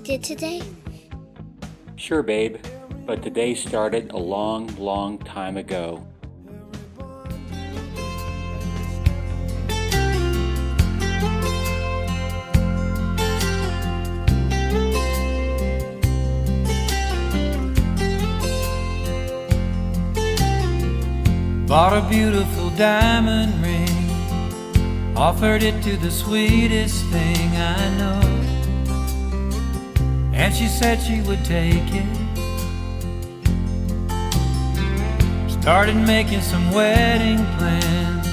we did today? Sure, babe, but today started a long, long time ago. Bought a beautiful diamond ring, offered it to the sweetest thing I know. And she said she would take it. Started making some wedding plans.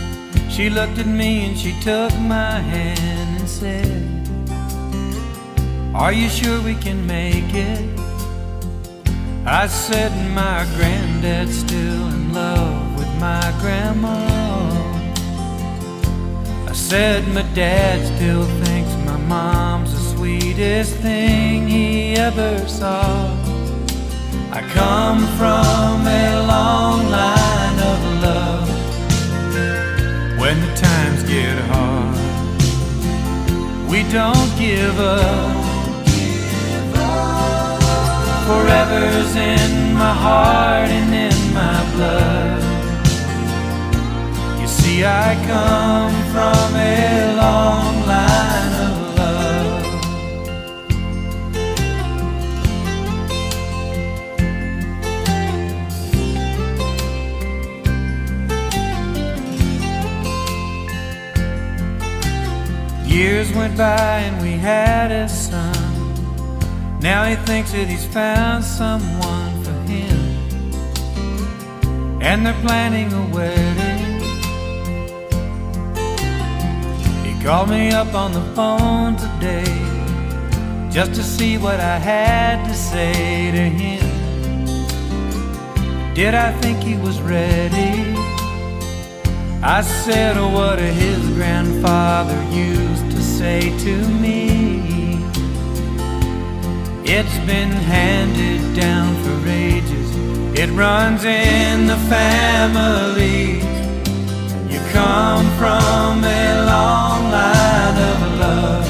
She looked at me and she took my hand and said, Are you sure we can make it? I said, My granddad's still in love with my grandma. I said my dad still thinks my mom's the sweetest thing he ever saw. I come from a long line of love. When the times get hard, we don't give up. Forever's in my heart and in my blood. You see, I come from a went by and we had a son. Now he thinks that he's found someone for him. And they're planning a wedding. He called me up on the phone today just to see what I had to say to him. Did I think he was ready? I said oh, what his grandfather used say to me. It's been handed down for ages, it runs in the family. You come from a long line of love.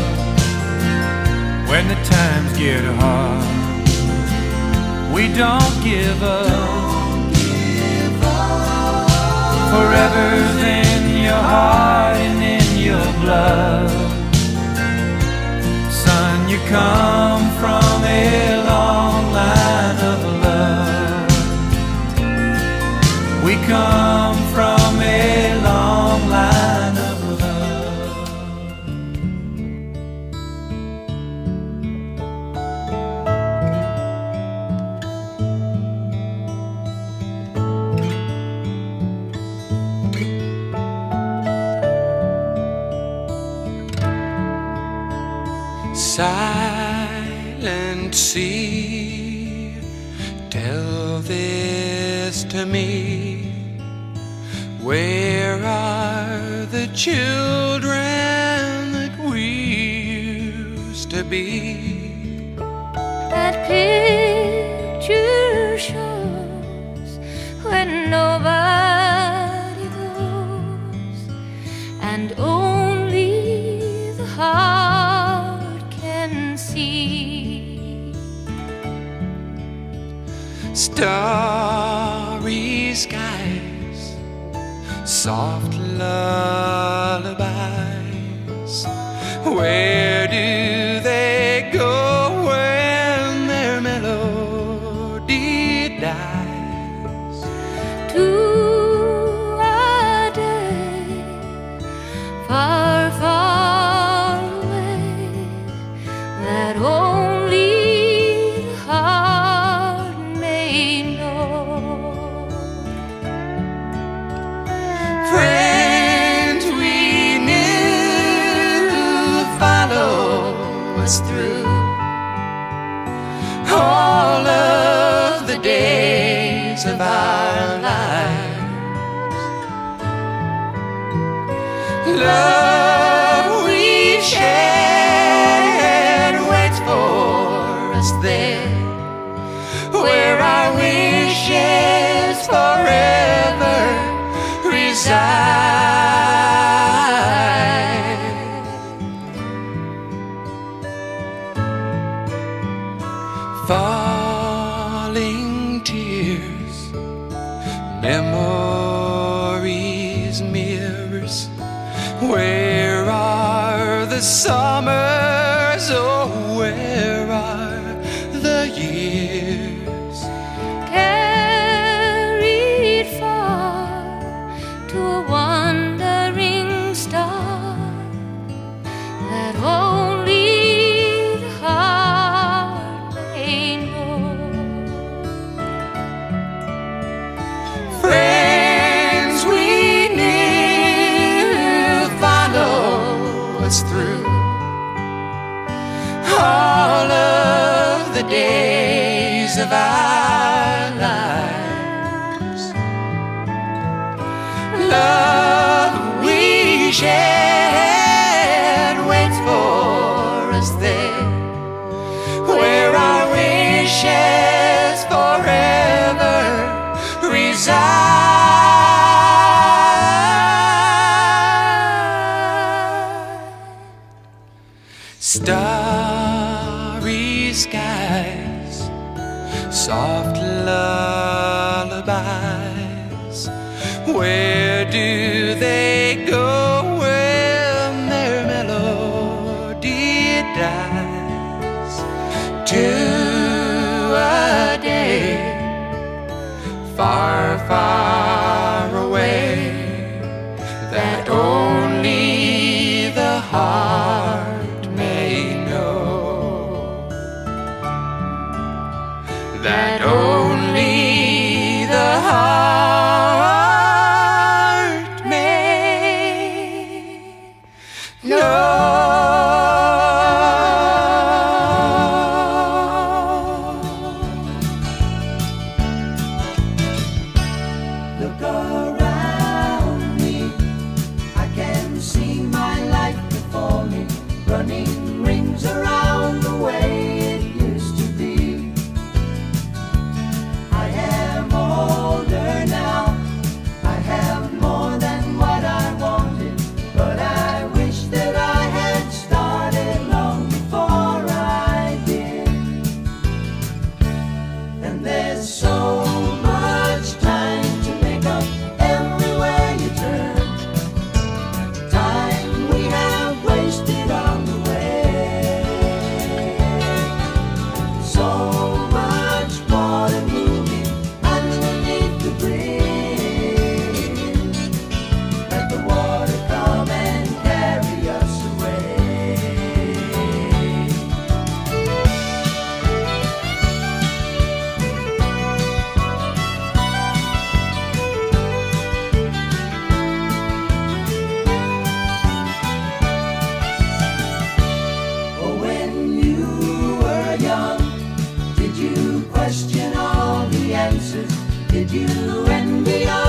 When the times get hard, we don't give up. Forever's in your heart and in your blood. Come from a Silent sea, tell this to me. Where are the children that we used to be? To a day far, far away that only the heart may know. We knew follow us through all of the days of our Love all of the days of our lives. Love we shared waits for us there, where our wishes forever reside. Stop. Where do they go when their melody dies to a day far? did you and.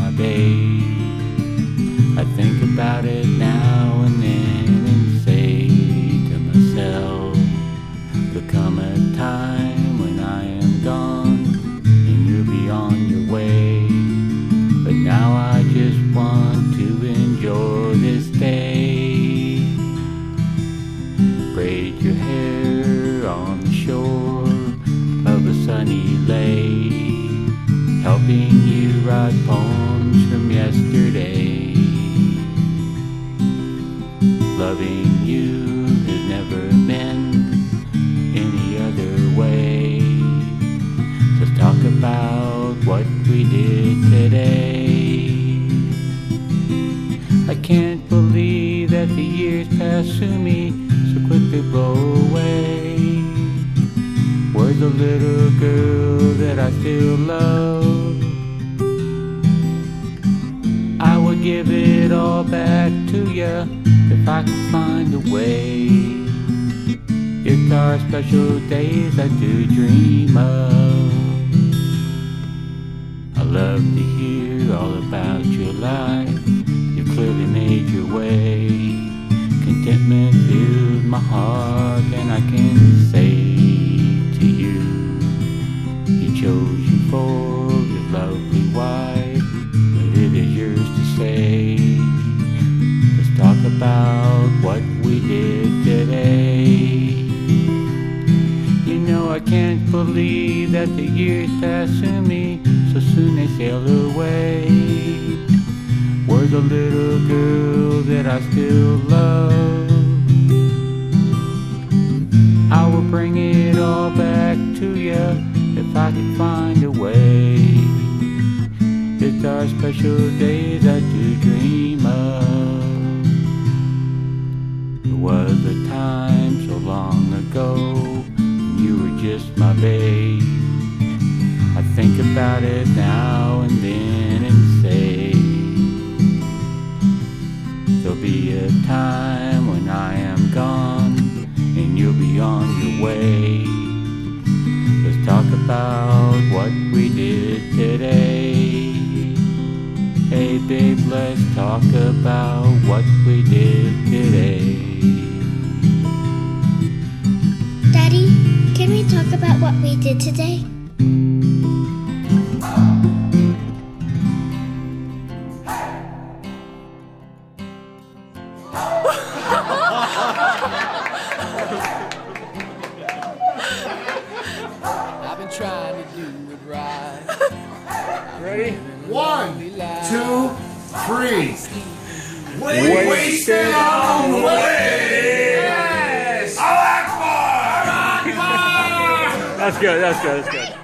my babe. I think about it now and then and say to myself, there'll come a time when I am gone and you'll be on your way. But now I just want to enjoy this day. Braid your hair on the shore of a sunny lake, helping yesterday. Loving you has never been any other way. Let's talk about what we did today. I can't believe that the years pass through me so quickly blow away. Where's the little girl that I still love? Give it all back to you if I could find a way. It's our special days I do dream of. I love to hear all about your life. You clearly made your way. Contentment fills my heart, soon they sail away. Where's the little girl that I still love? I will bring it all back to you if I can find a way. It's our special day that you dream of. There was a time so long ago you were just my babe. I think about it Let's talk about what we did today. Hey babe, let's talk about what we did today. Daddy, can we talk about what we did today? One, two, three. Wasted on the way. Yes. That's good, that's good, that's good.